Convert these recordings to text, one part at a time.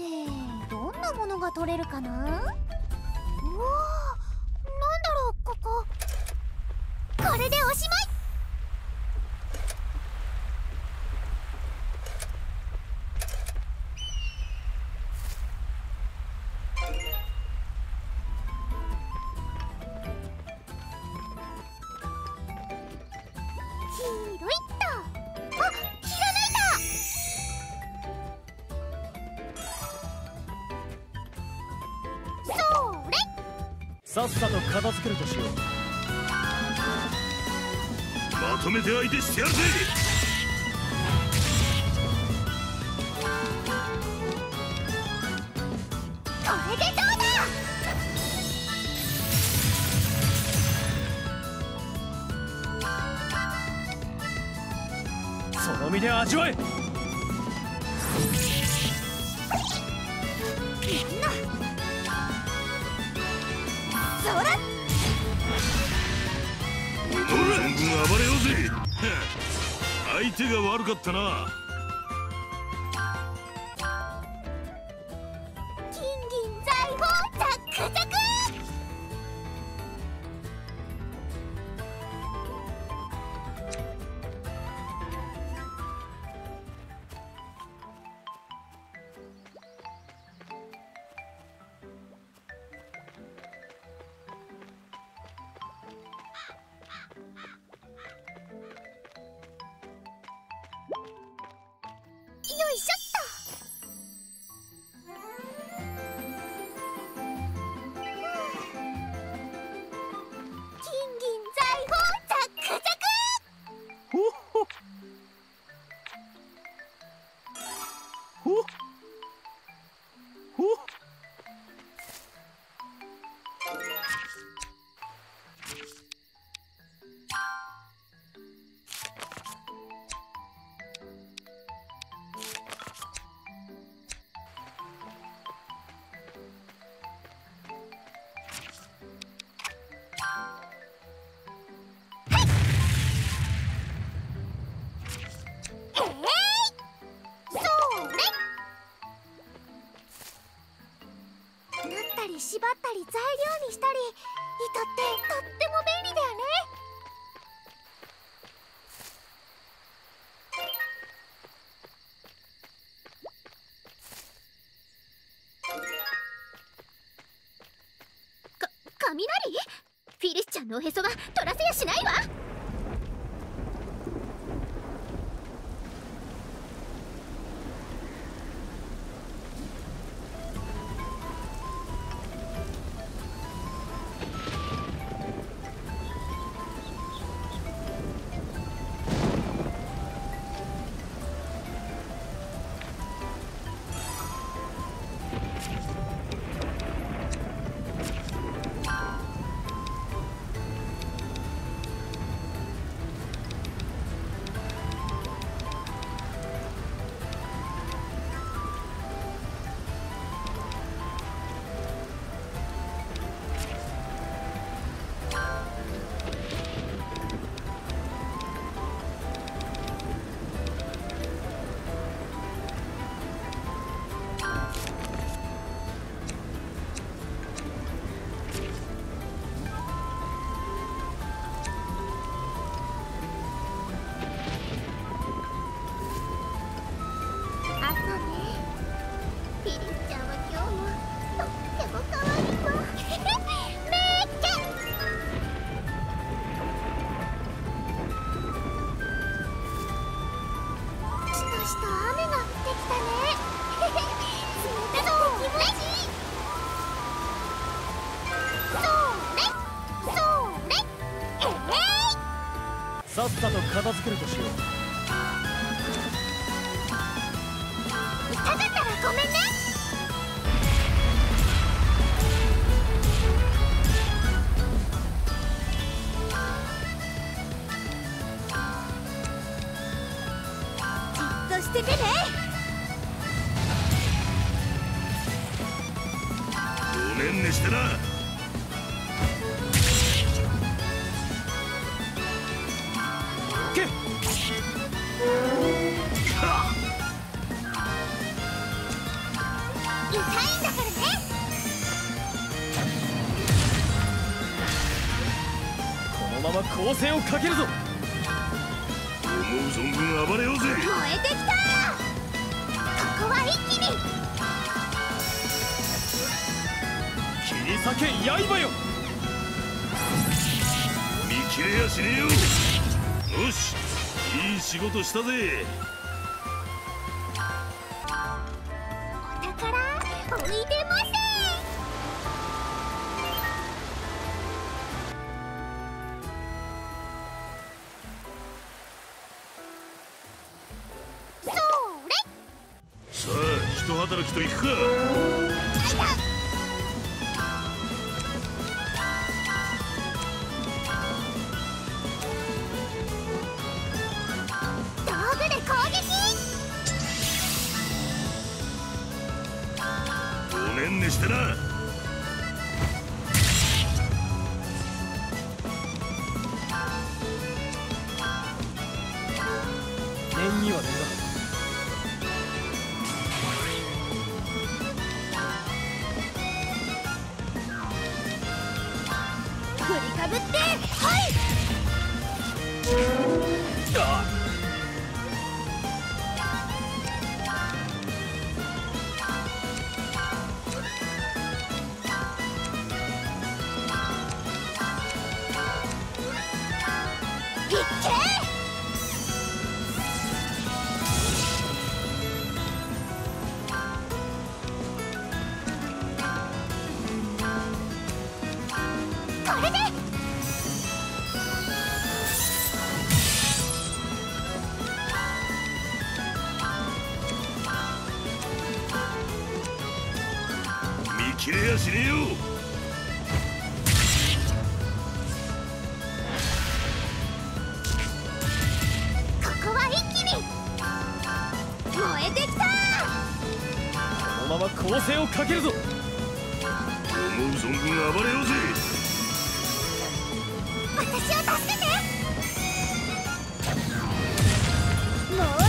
てどんなものが取れるかな？おおさっさと片付けるとしよう。まとめて相手してやるぜ。でうだ？その身で味わえ。相手が悪かったな。しょっゃんのおへそは取らせやしないわ！痛いんだからね。このまま攻勢をかけるぞ。思う存分暴れようぜ。超えてきた。ここは一気に。切り裂け刃よ。見切れやしねえよ。よしいい仕事したぜ。宝おいでません。それさあ人働きといくか。してな。やしねえよ。ここは一気に。燃えてきた。このまま攻勢をかけるぞ。思う存分暴れようぜ。私を助けて。もうな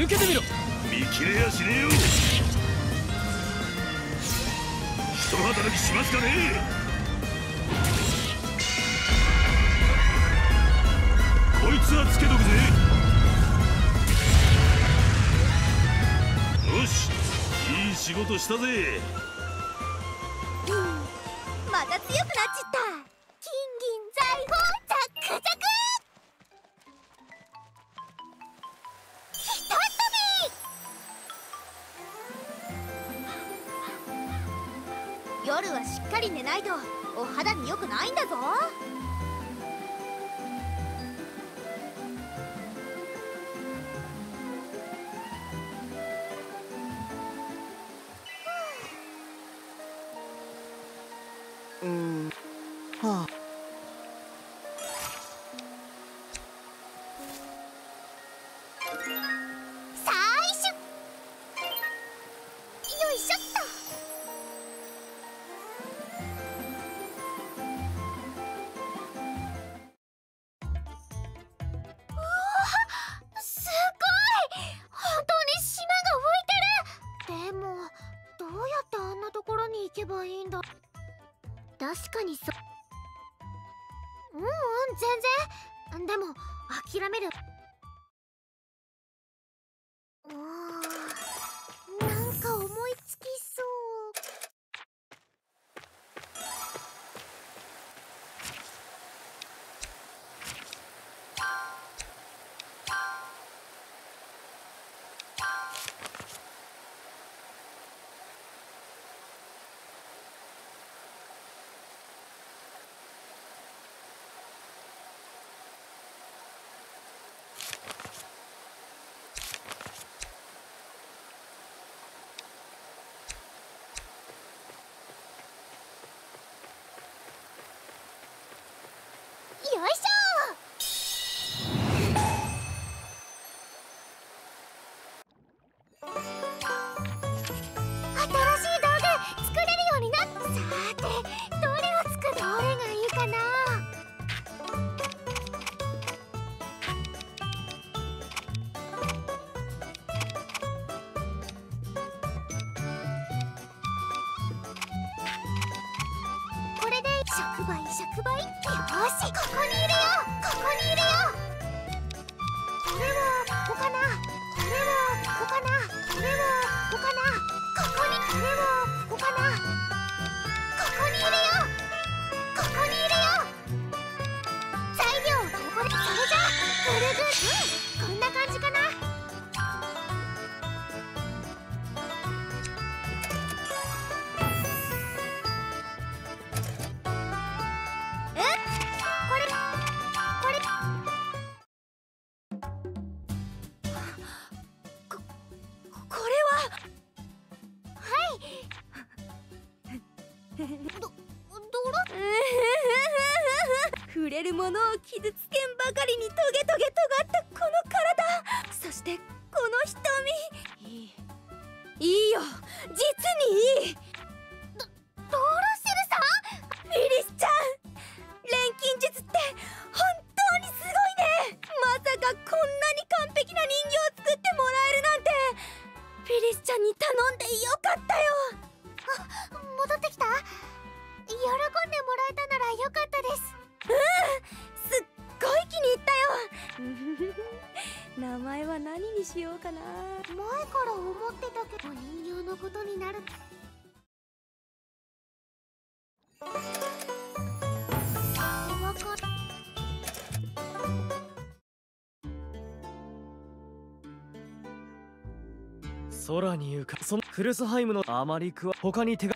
い。受けてみろ。見切れやしねえよ人働きしますかね。こいつはつけとくぜ。よしいい仕事したぜ。うんまた強くなっちった。でもどうやってあんなところに行けばいいんだ？確かにそう。んうん全然。でも諦める。いしょれるものを傷つけんばかりにトゲトゲ尖ったこの体。そして空に浮かそのクルスハイムのあまりくわ他に手が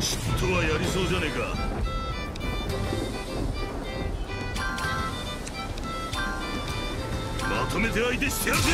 ちっとはやりそうじゃねえか。まとめて相手してやるぜ。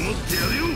守ってやるよ。